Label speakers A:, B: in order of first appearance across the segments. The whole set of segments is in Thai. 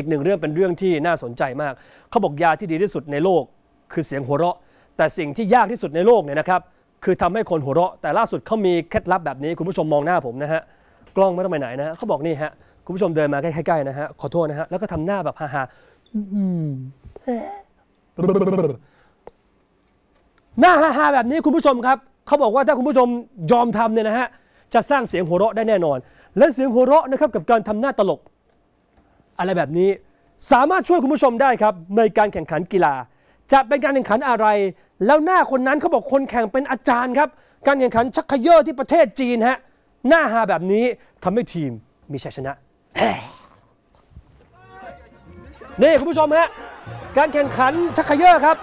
A: อีกหนึ่งเรื่องเป็นเรื่องที่น่าสนใจมาก เขาบอกยาที่ดีที่สุดในโลก คือเสียงหัวเราะ แต่สิ่งที่ยากที่สุดในโลกเนี่ยนะครับคือทำให้คนหัวเราะ แต่ล่าสุดเขามีเคล็ดลับแบบนี้คุณผู้ชมมองหน้าผมนะฮะกล้องไม่ต้องไปไหนนะฮะเขาบอกนี่ฮะคุณผู้ชมเดินมาใกล้ๆนะฮะขอโทษนะฮะแล้วก็ทำหน้าแบบฮาๆหน้าฮาๆแบบนี้คุณผู้ชมครับเขาบอกว่าถ้าคุณผู้ชมยอมทำเนี่ยนะฮะจะสร้างเสียงหัวเราะได้แน่นอน และเสียงหัวเราะนะครับกับการทำหน้าตลก อะไรแบบนี้ สามารถช่วยคุณผู้ชมได้ครับในการแข่งขันกีฬา จะเป็นการแข่งขันอะไร แล้วหน้าคนนั้นเขาบอกคนแข่งเป็นอาจารย์ครับ การแข่งขันชักเขย่อที่ประเทศจีนฮะหน้าหาแบบนี้ทำให้ทีมมีชัยชนะนี่คุณผู้ชมฮะการแข่งขันชักเขย่อครับ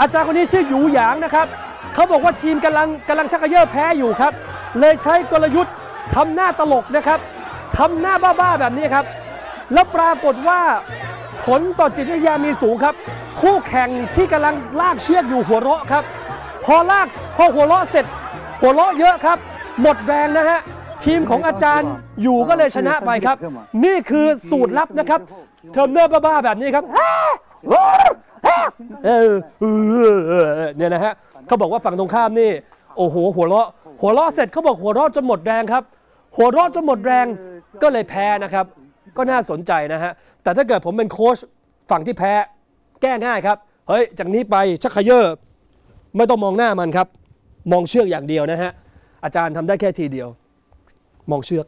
A: อาจารย์คนนี้ชื่อหยูหยางนะครับเขาบอกว่าทีมกำลังกำลังชักเขย่อแพ้อยู่ครับ เลยใช้กลยุทธ์ทำหน้าตลกนะครับทำหน้าบ้าๆแบบนี้ครับ แล้วปรากฏว่าผลต่อจิตวิทยามีสูงครับ คู่แข่งที่กำลังลากเชือกอยู่หัวเราะครับ พอลากพอหัวเราะเสร็จ หัวเราะเยอะครับ หมดแรงนะฮะทีมของอาจารย์อยู่ก็เลยชนะไปครับ นี่คือสูตรลับนะครับ เทอมเนอร์บ้าๆแบบนี้ครับเออเออเนี่ยนะฮะเขาบอกว่าฝั่งตรงข้ามนี่ โอ้โห หัวเราะ หัวเราะเสร็จเขาบอกหัวเราะจนหมดแรงครับ หัวเราะจนหมดแรงก็เลยแพ้นะครับ ก็น่าสนใจนะฮะ แต่ถ้าเกิดผมเป็นโค้ชฝั่งที่แพ้แก้ง่ายครับ เฮ้ย จากนี้ไปชักเขยเยอไม่ต้องมองหน้ามันครับ มองเชือกอย่างเดียวนะฮะ อาจารย์ทำได้แค่ทีเดียว มองเชือก